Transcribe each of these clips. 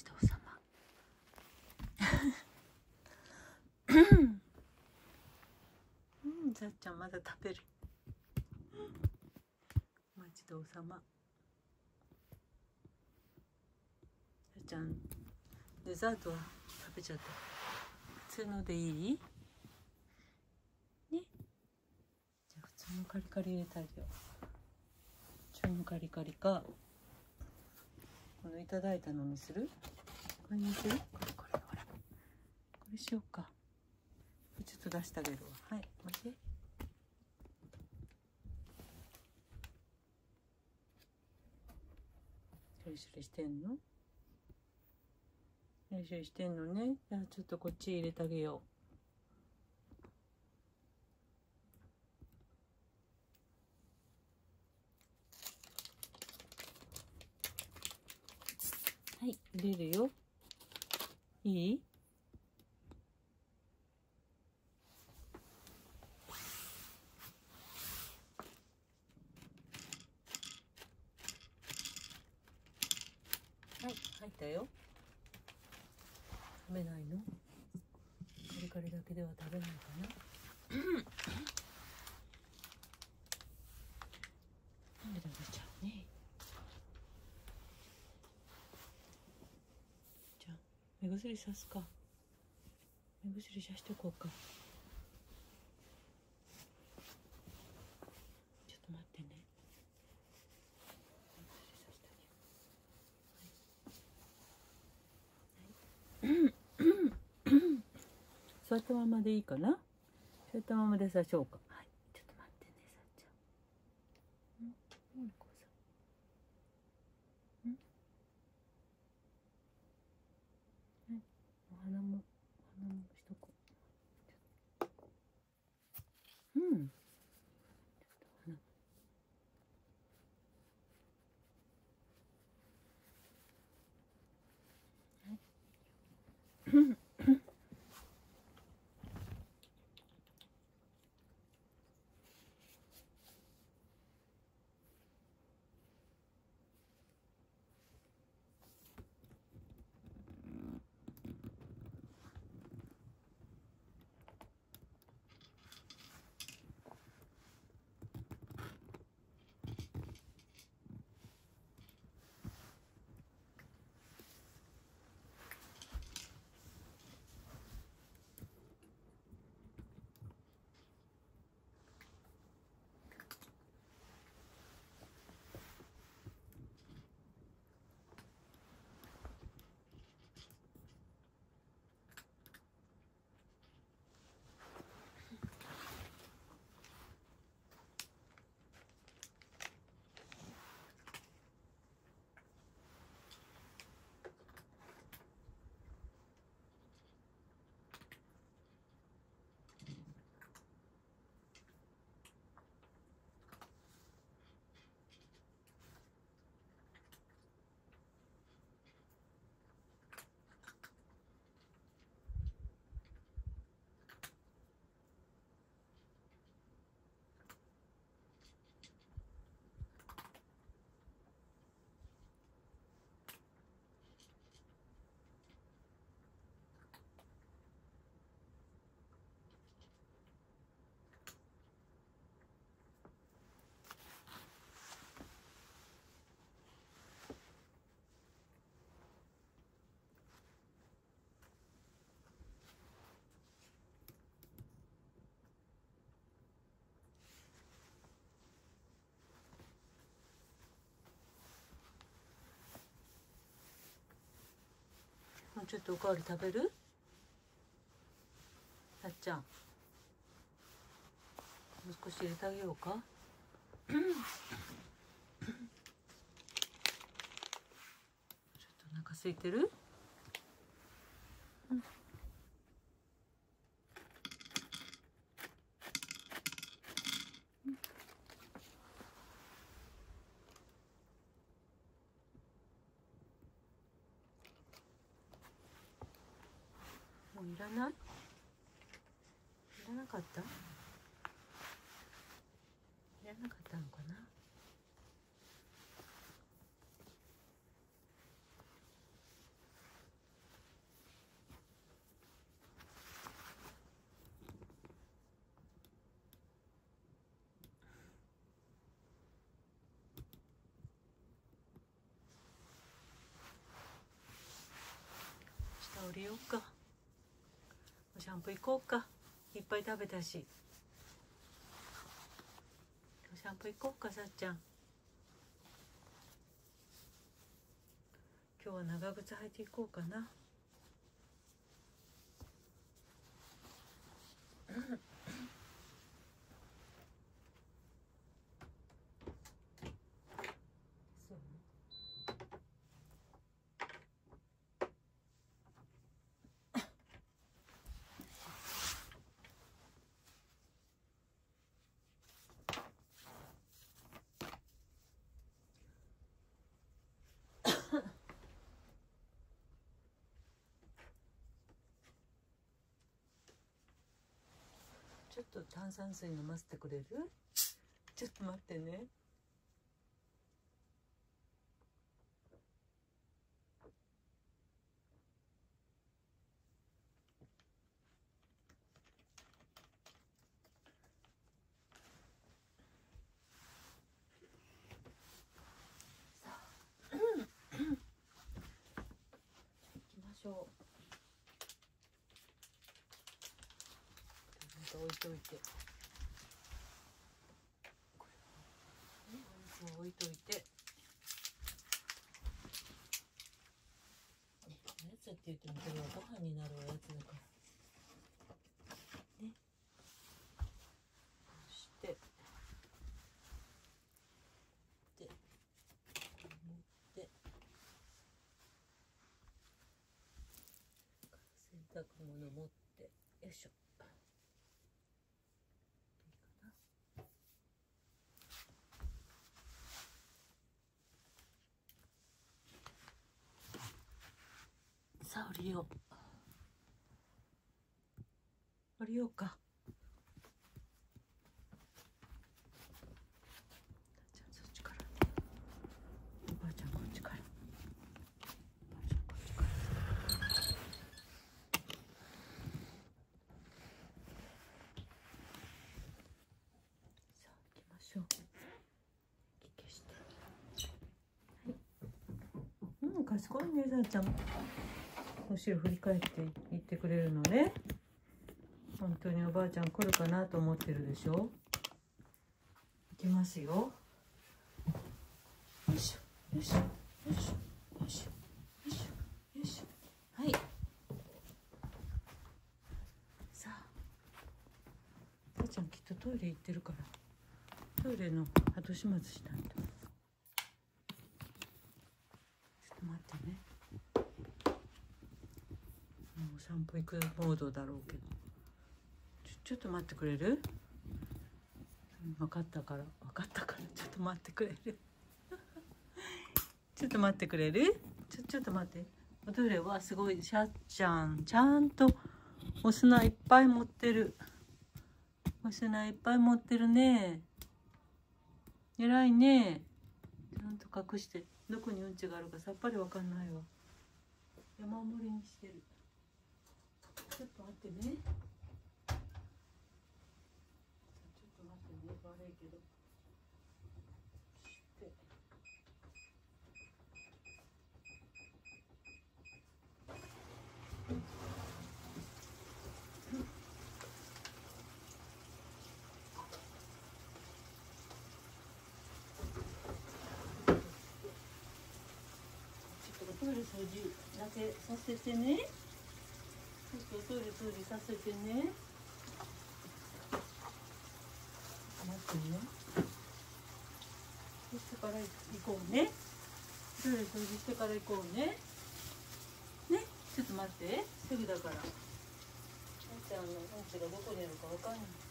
ちどうさまうんさっちゃんまだ食べる。お待ちどうさまさっちゃんデザートは食べちゃった。普通のでいい？ね。じゃあ普通のカリカリ入れてあげよう。普通のカリカリか。このいただいたのにする？これにする？これこれほら。これしようか。ちょっと出してあげるわ。はい待って。処理処理してんの？処理処理してんのね。じゃあちょっとこっち入れてあげようはい入れるよ。いい入ったよ食べないのカリカリだけでは食べないかな涙出ちゃうねじゃあ目薬さすか。目薬さしておこうか。ちょっと待ってね。目薬さしてあげる。座ったままでいいかな。座ったままでさしょうか。ちょっとおかわり食べる？さっちゃん。もう少し入れてあげようか。ちょっとお腹空いてるもういらないいらなかったいらなかったのかなべようか。おシャンプー行こうか。いっぱい食べたし。おシャンプー行こうかさっちゃん。今日は長靴履いていこうかな。ちょっと炭酸水飲ませてくれる？ちょっと待ってね行きましょう置いといてこれねお水を置いといて。おやつって言ってもこれはご飯になるおやつだから。ね。そして。でで洗濯物持って。よいしょさあ降りよう降りようかじゃあそっちからおばあちゃんこっちからおばあちゃんこっちからさあ行きましょう息消して。はい。うん賢いねさあちゃん。後ろ振り返って言ってくれるのね。本当におばあちゃん来るかなと思ってるでしょ。行きますよ。よいしょよいしょよいしょよいしょよいしょよいしょ。はい。さあさあちゃんきっとトイレ行ってるから。トイレの後始末しないとちょっと待ってねもう散歩行くモードだろうけど。ちょちょっと待ってくれる？うん分かったから分かったからちょっと待ってくれる？ちょっと待ってくれる？ちょちょっと待って。おトイレはすごいシャッちゃん。ちゃんとお砂いっぱい持ってる。お砂いっぱい持ってるね。偉いね。ちゃんと隠して。どこにうんちがあるかさっぱりわかんないわ山盛りにしてるちょってね。ちょっと待ってね。悪いけど。して。ちょっとトイレ掃除だけさせてね。とおトイレ掃除させてね。待ってね。そしてから行こうね。トイレ掃除してから行こうね。ね？ちょっと待って。すぐだから。おんちゃんのうんちがどこにあるかわかんない。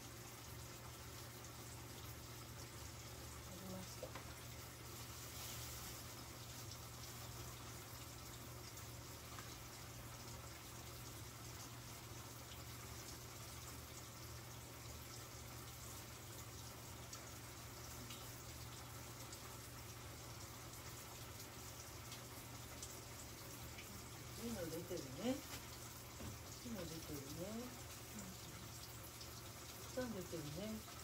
mhm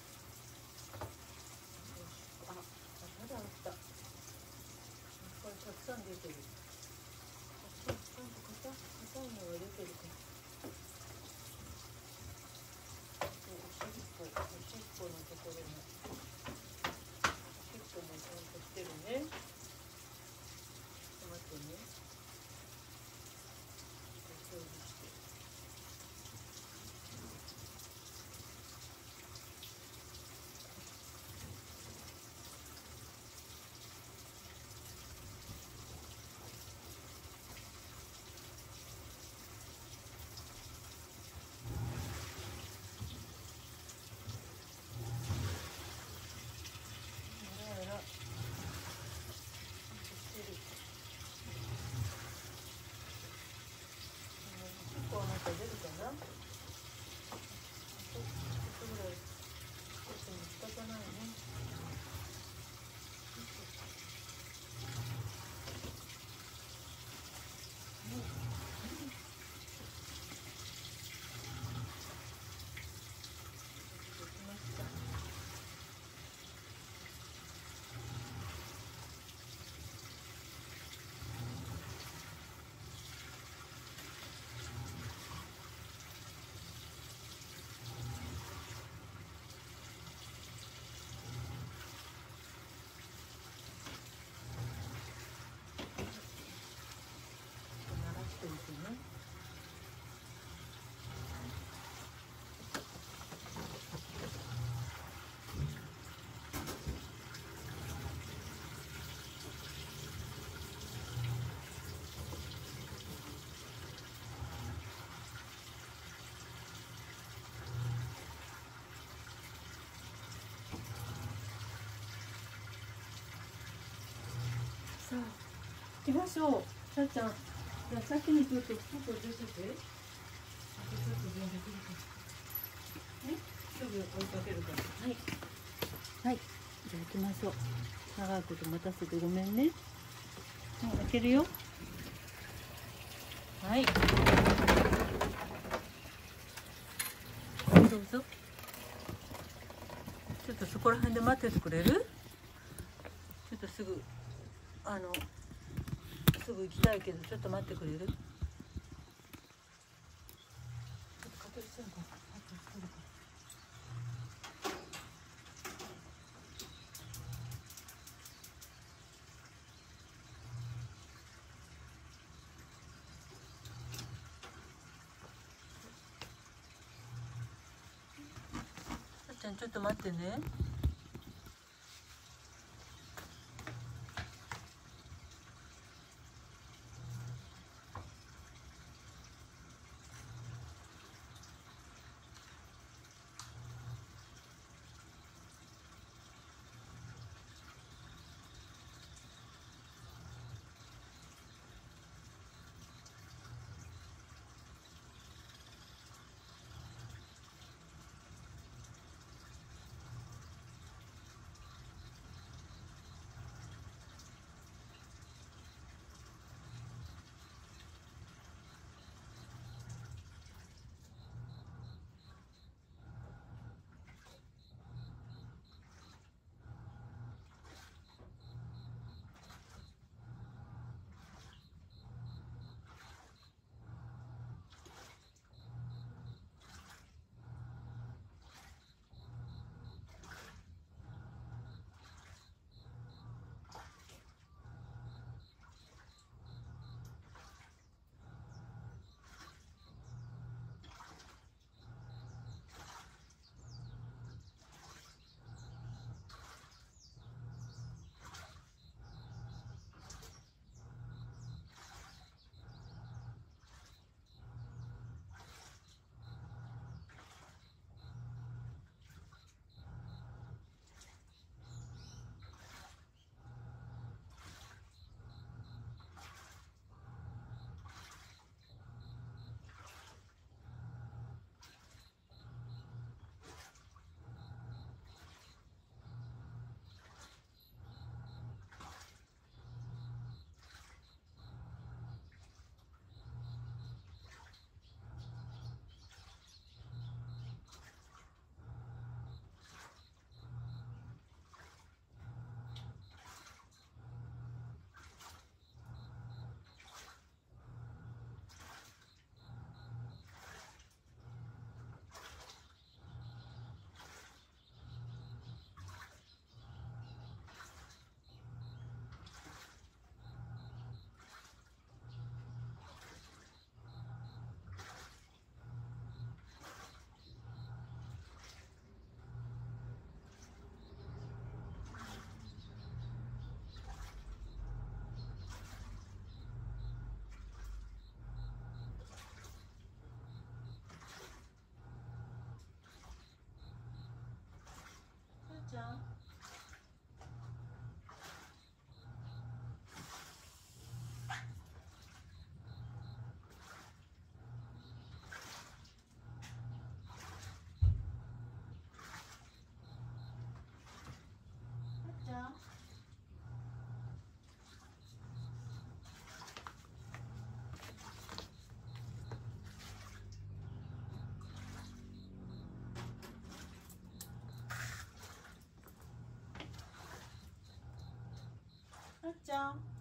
さあ行きましょうさっちゃんじゃあ先にちょっと外出ててちょっと全然できるかねすぐ追いかけるからはい。はいじゃあ行きましょう。長いこと待たせてごめんね。はい開けるよ。はい。どうぞ。ちょっとそこら辺で待っててくれる？ちょっとすぐ。あのすぐ行きたいけどちょっと待ってくれる？ちょっと蚊取り線香あと取るからさっちゃんちょっと待ってね。っちゃん。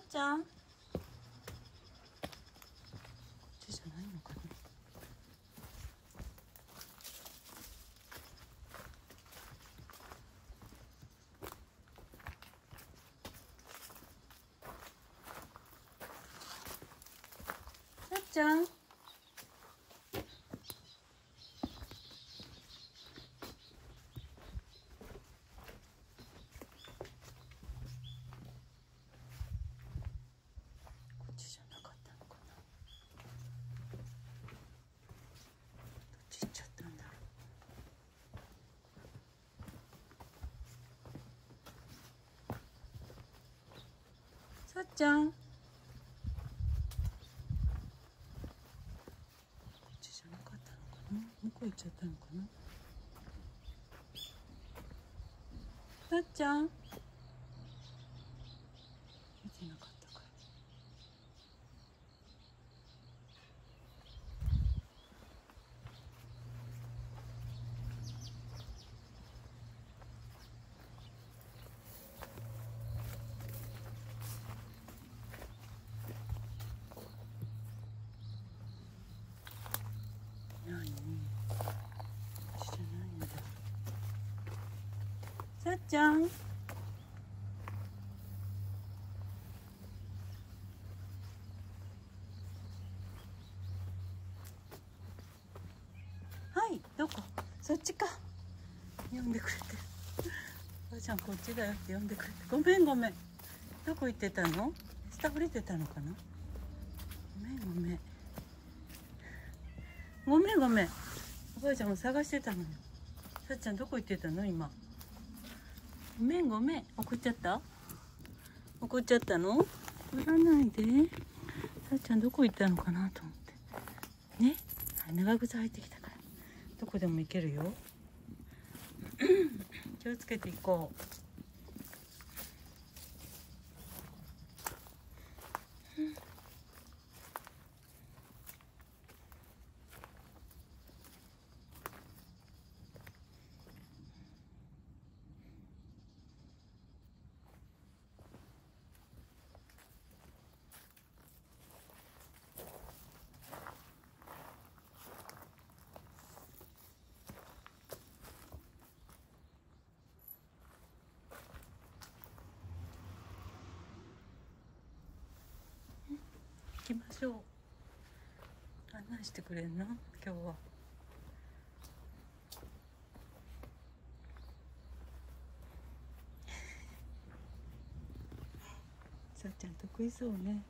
っちゃん。じゃないのかな。さっちゃんこっちじゃなかったのかなどっち行っちゃったんだろうさっちゃん。こっちじゃなかったのかな？向こう行っちゃったのかな？さっちゃん見てなかったかないねこっちじゃないんだちゃん。はいどこ？そっちか。呼んでくれて。るばあちゃんこっちだよって呼んでくれて。ごめんごめん。どこ行ってたの？下降りてたのかな？ごめんごめん。ごめんごめん。おばあちゃんも探してたのよさっちゃんどこ行ってたの？今。ごめんごめん。怒っちゃった？怒っちゃったの？怒らないで。さっちゃんどこ行ったのかなと思って。ね？はい長靴履いてきたから。どこでも行けるよ。気をつけていこう行きましょう案内してくれんな今日は。さっちゃん得意そうね。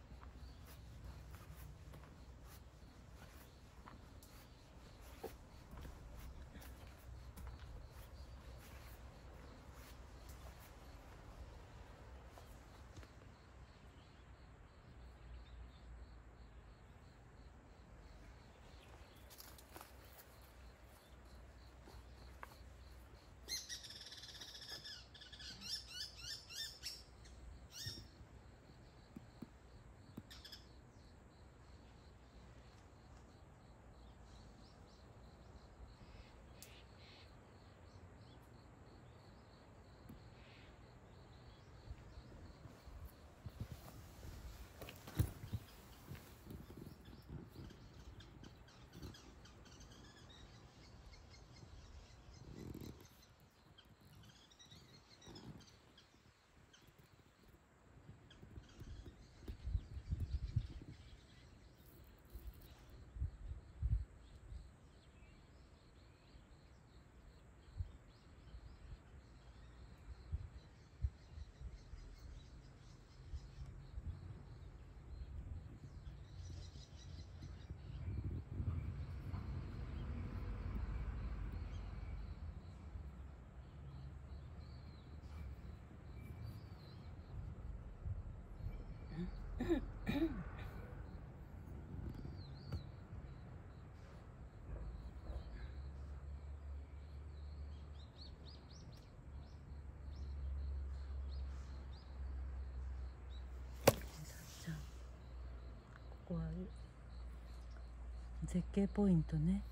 絶景ポイントね。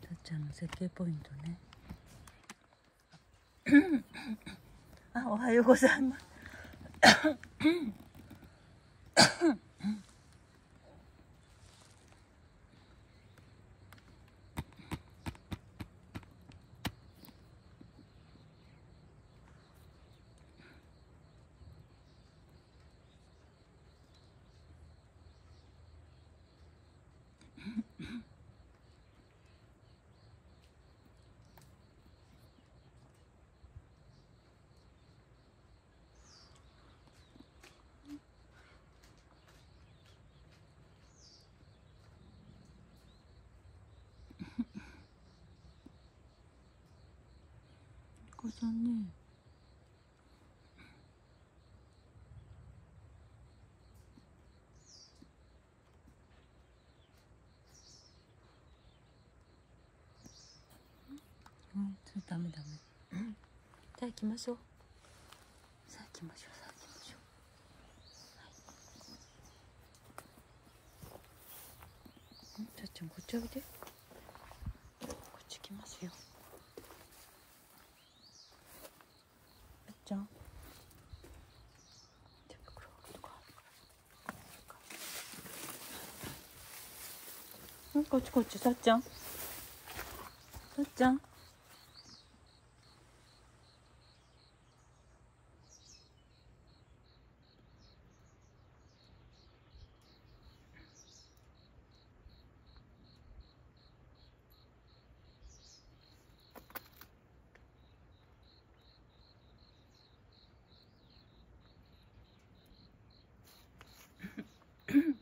たっちゃんの絶景ポイントね。あおはようございますお子さんねうん、それダメダメ。うん。じゃあ行きましょう。さあ行きましょう。さあ行きましょう。はい。うん、たっちゃんこっちおいで。こっち来ますよ。たっちゃん。手袋とかあるから。うん、こっちこっち、さっちゃん。さっちゃん。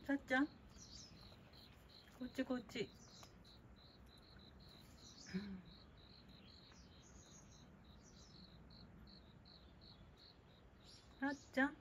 さっちゃんこっちこっち。なっちゃん。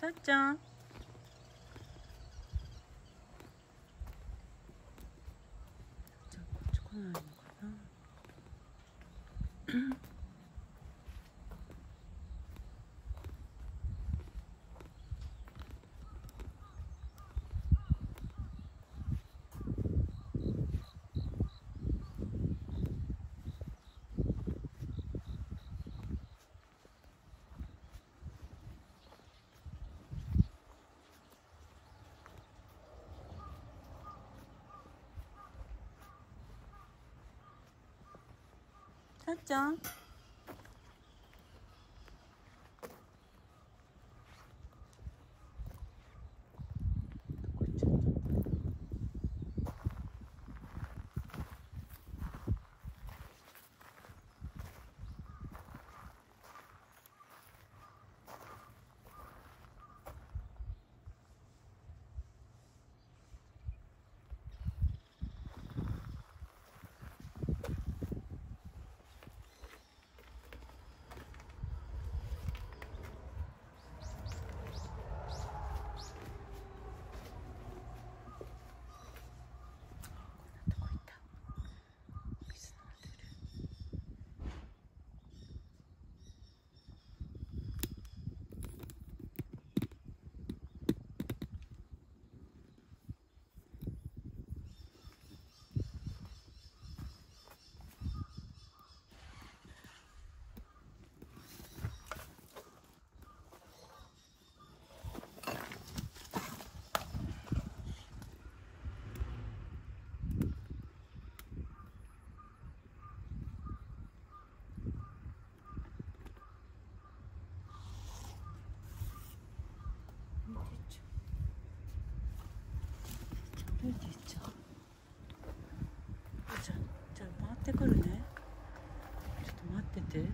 ちっちゃん。っちゃん歩いていっちゃうじゃじゃあ回ってくるねちょっと待ってて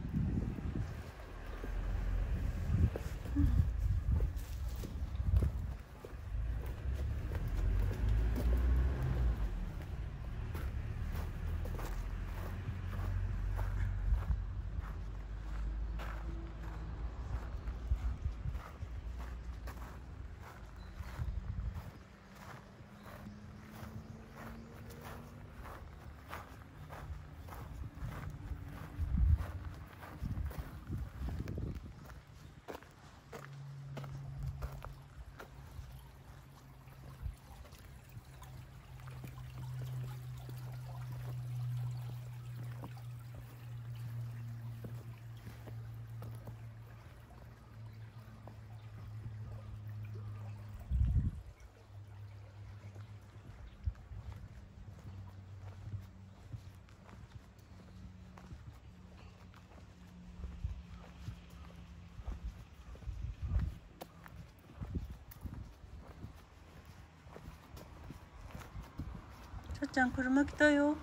ちゃん車来たよ。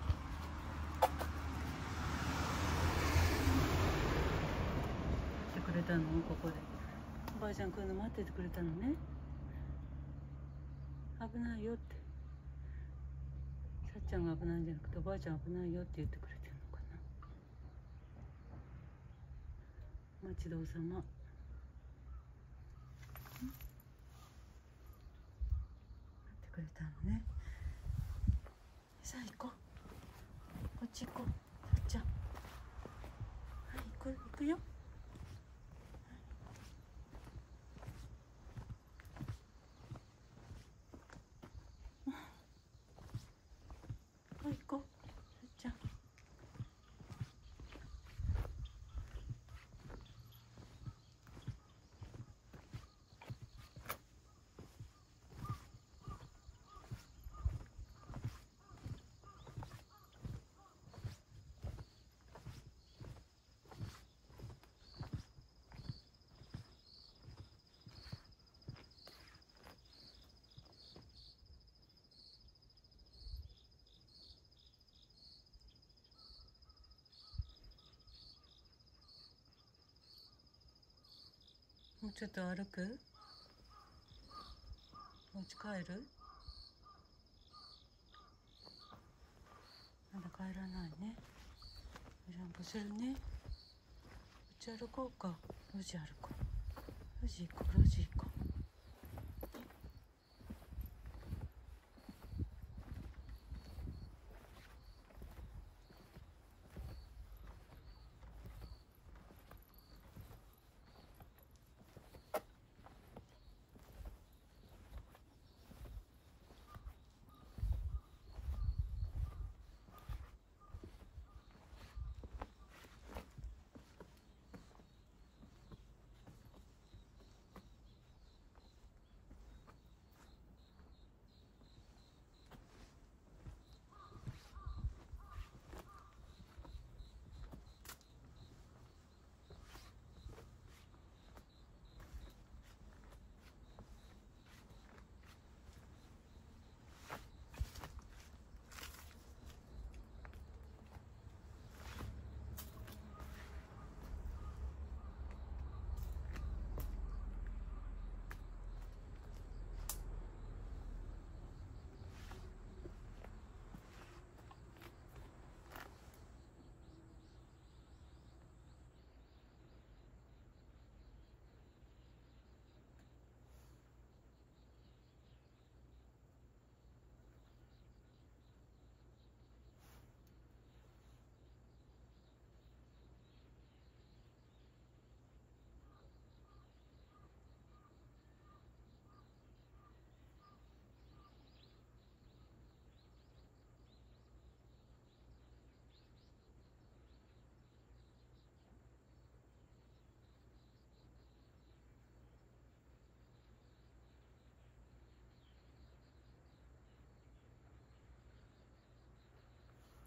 来てくれたの？ここで。おばあちゃん来るの待っててくれたのね。危ないよって。さっちゃんが危ないんじゃなくておばあちゃん危ないよって言ってくれてるのかな。待ちどうさま待ってくれたのねさあ行こうこっち行こうさっちゃんはい行く行くよはい行こうさっちゃんもうちょっと歩く？持ち帰る？まだ帰らないね。お散歩するね。うち歩こうか。路地歩こう。路地行こう。路地行こう。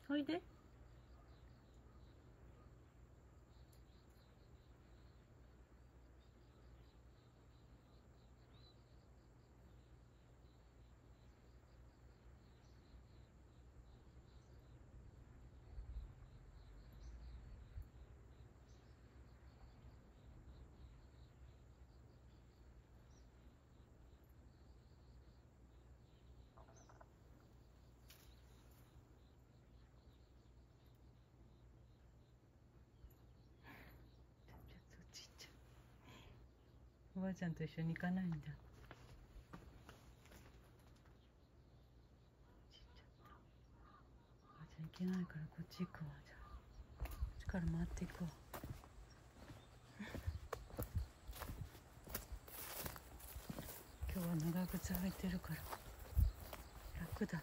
そいで？おばあちゃんと一緒に行かないんだ。ちっちゃった。おばあちゃん行けないからこっち行くわ。じゃあこっちから回っていくわ 今日は長靴履いてるから楽だ。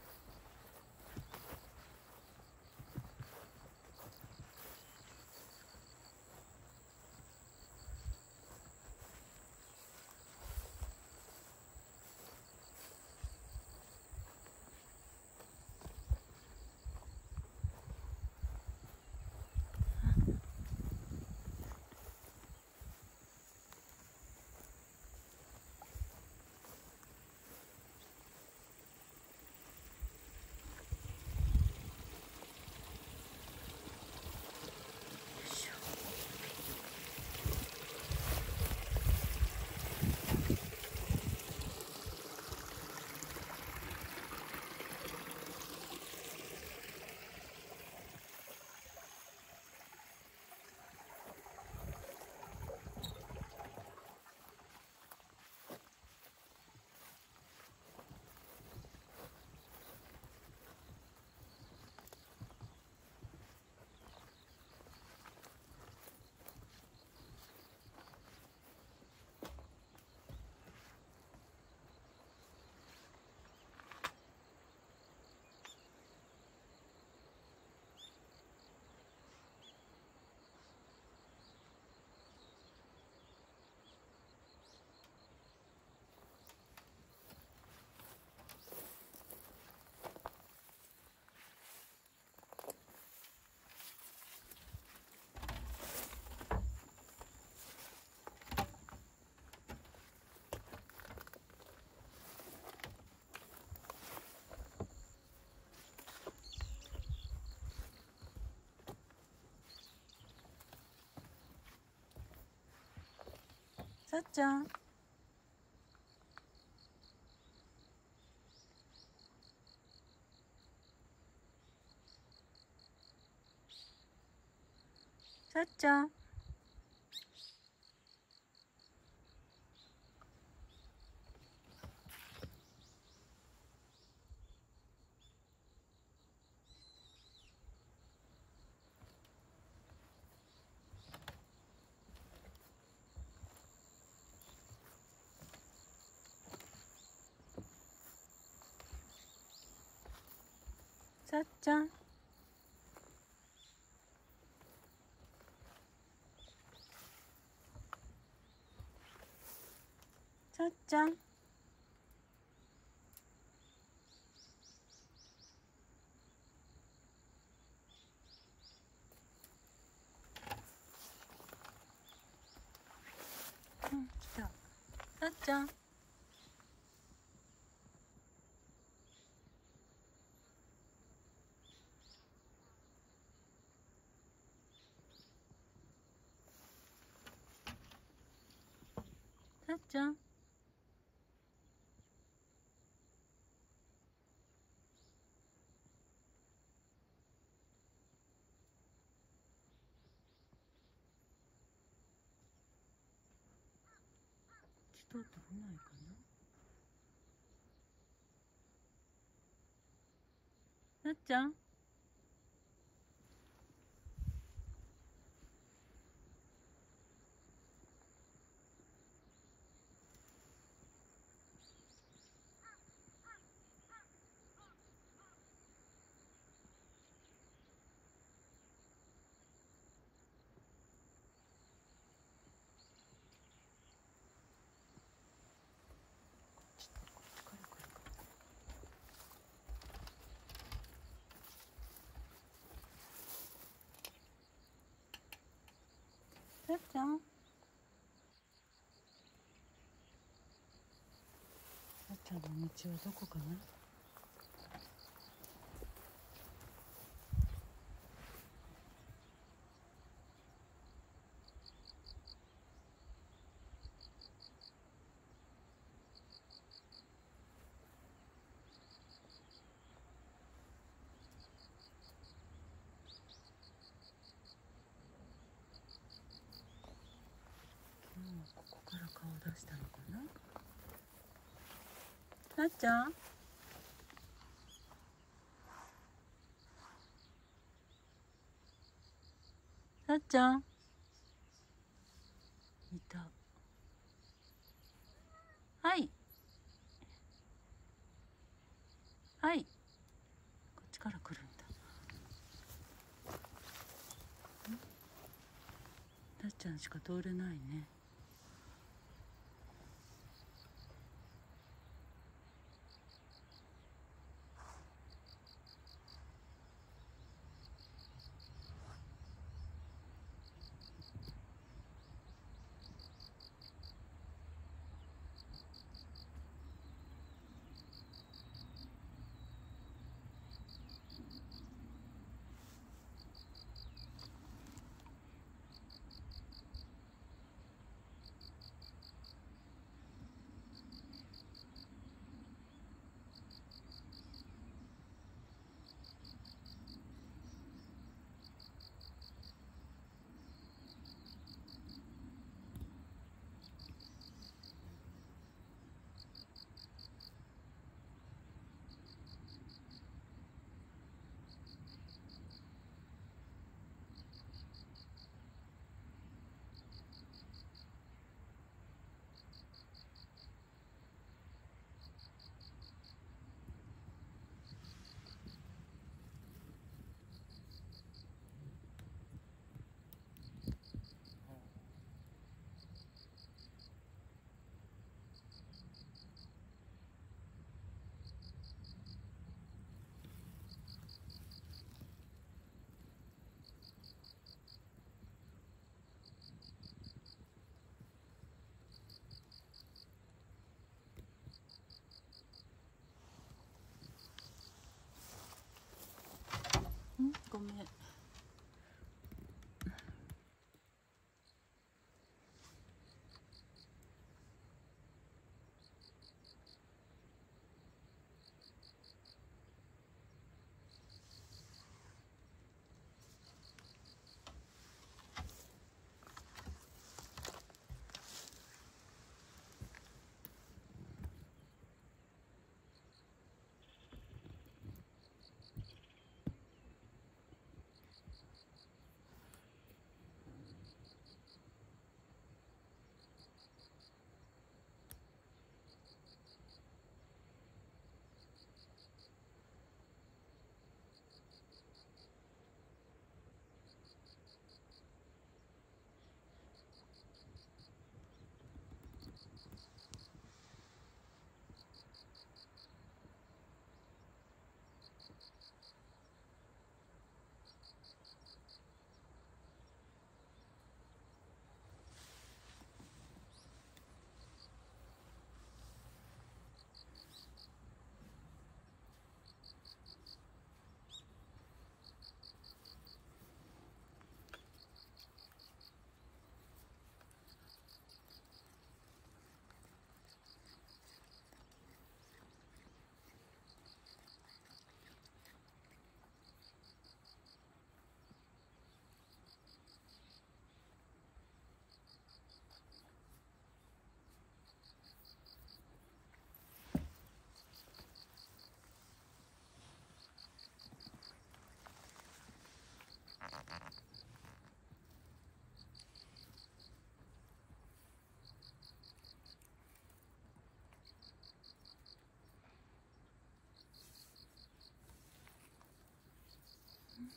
さっちゃん。さっちゃん。さっちゃん。さっちゃん。うん来た。さっちゃん。っちゃん人って来ないかな？さっちゃんさっちゃんさっちゃんの道はどこかな今日はここから顔出したのかな？なっちゃん？なっちゃん？いた。はい。はい。こっちから来るんだ。んなっちゃんしか通れないね。んごめん。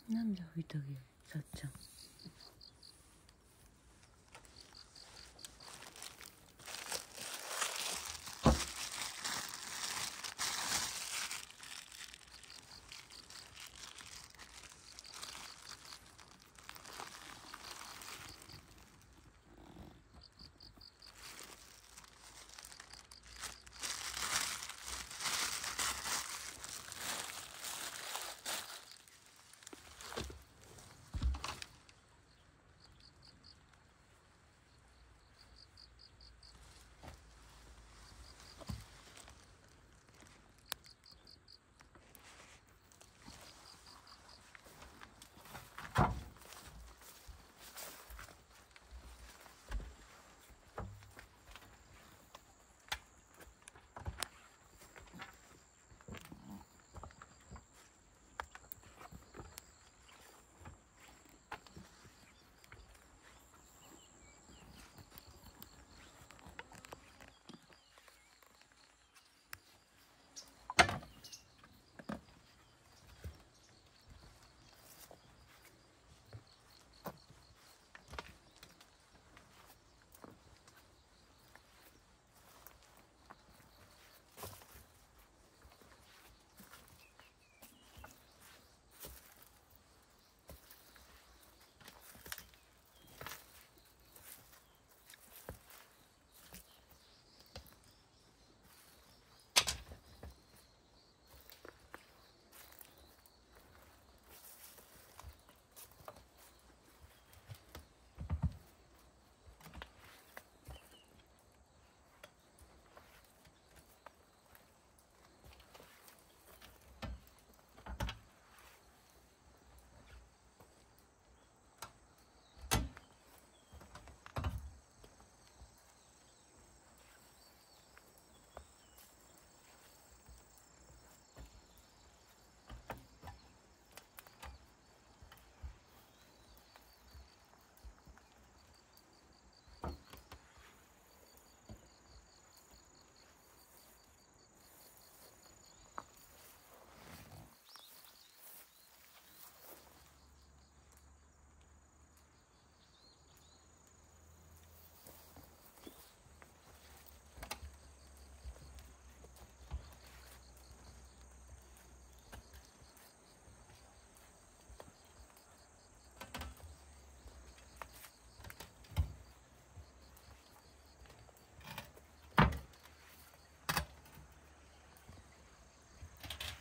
涙拭いてあげよ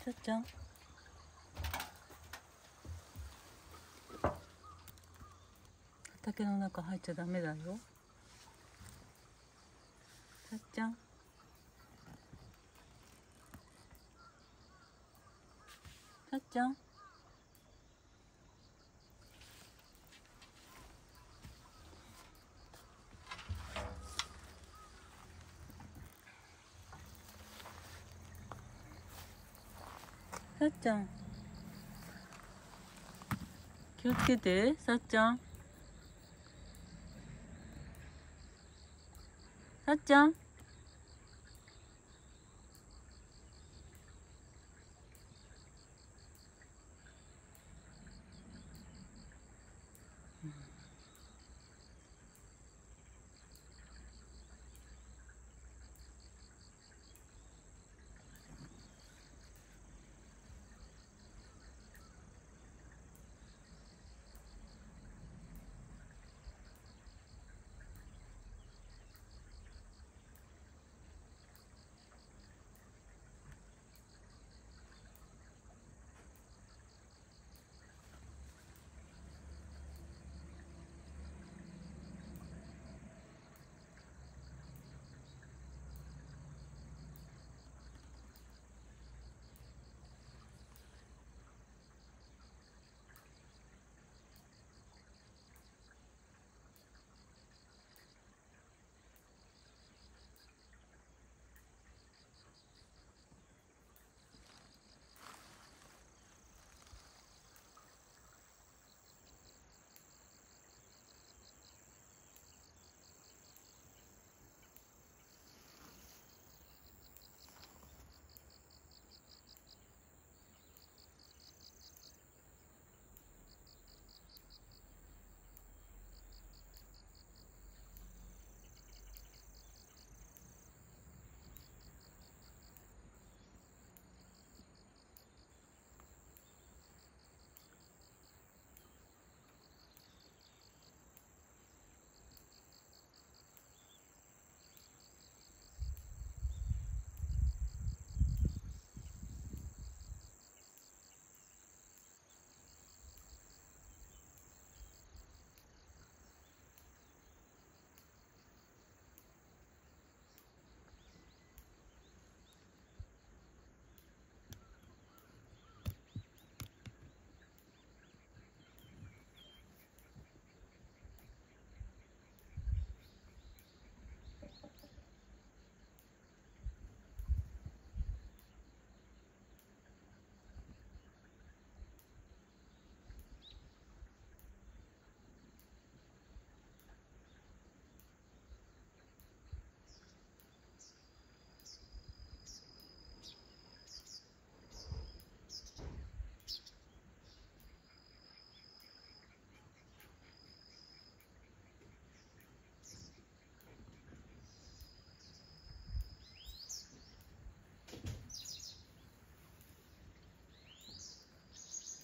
さっちゃん。さっちゃん畑の中入っちゃダメだよさっちゃんさっちゃんさっちゃん気をつけて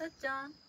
っちゃん。